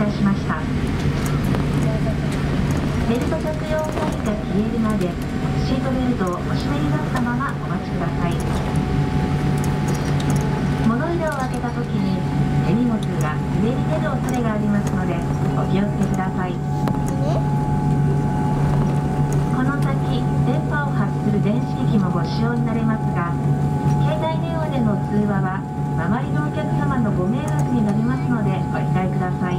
たしました。ベルト着用サインが消えるまでシートベルトをお締めになったままお待ちください。物入れを開けた時に手荷物が滑り出る恐れがありますのでお気をつけくださいこの先電波を発する電子機器もご使用になれますが携帯電話での通話は周りのお客様のご迷惑になりますのでご理解ください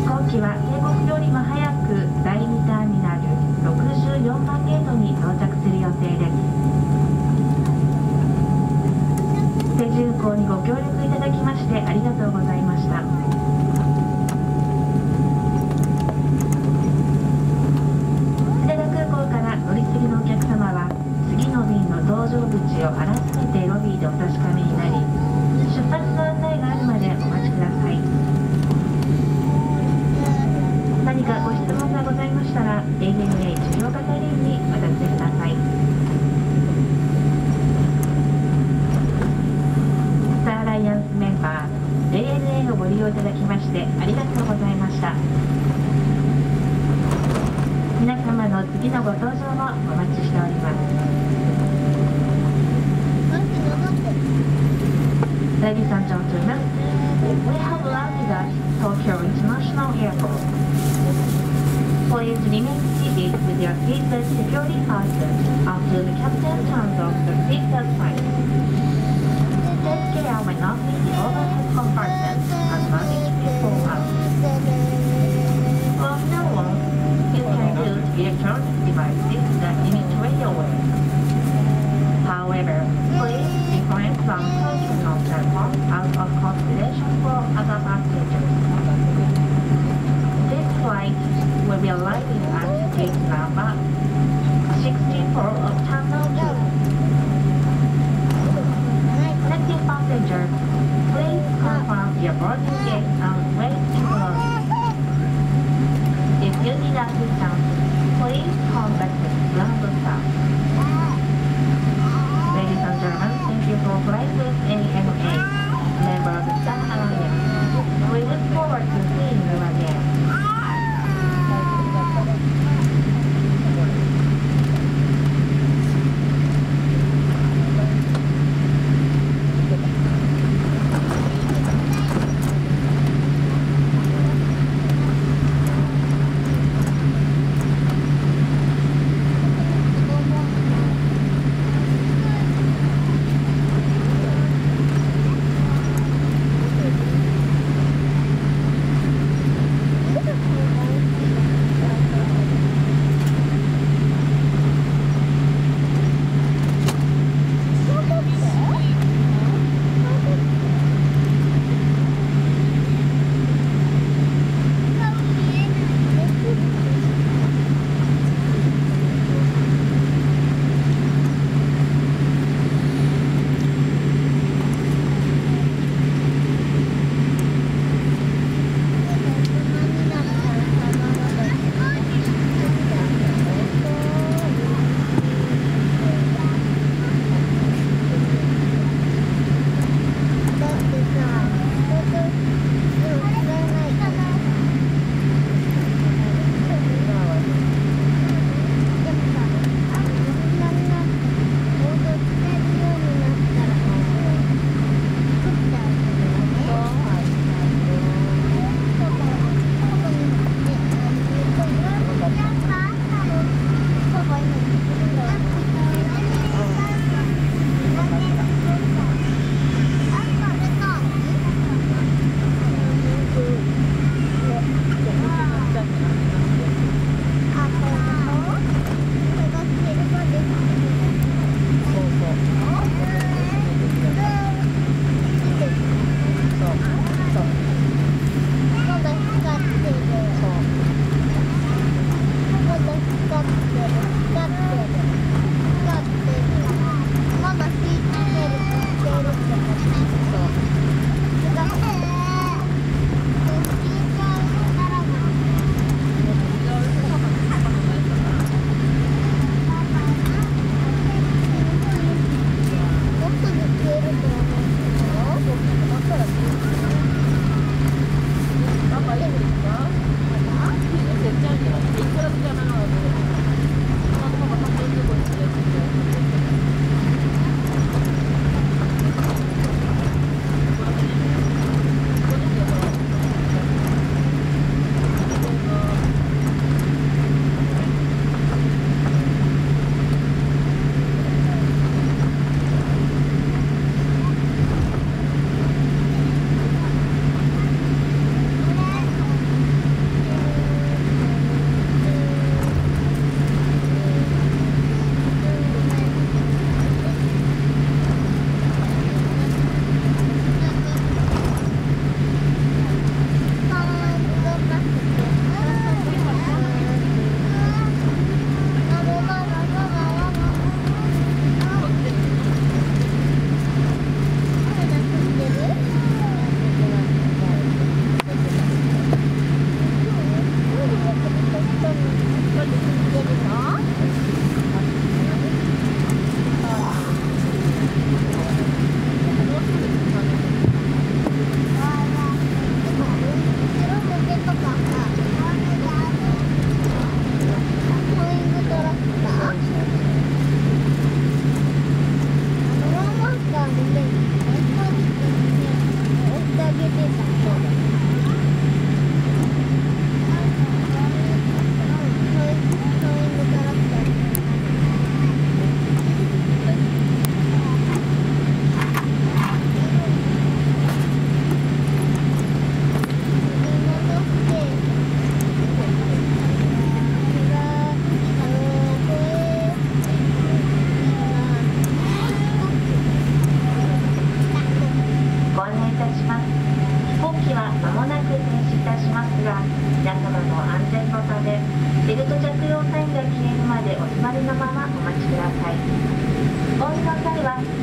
飛行機は警告よりも早く第2ターミナル64番ゲートに到着する予定です手順行にご協力いただきましてありがとうございました羽田空港から乗り継ぎのお客様は次の便の搭乗口を改でお確かめになり出発の案内があるまでお待ちください。何かご質問がございましたら ANA 事業係員にお尋ねください。スターアライアンスメンバー ANA をご利用いただきましてありがとうございました。皆様の次のご搭乗もお待ちしております。right with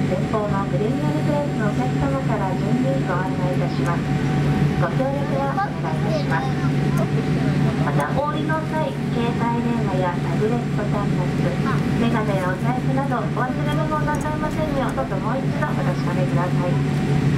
前方のプレミアムクラスのお客様から順にご案内いたしますご協力はお願いいたしますまたお降りの際携帯電話やタブレット端末メガネやお財布などお忘れ物をなさいませんようどうぞもう一度お確かめください。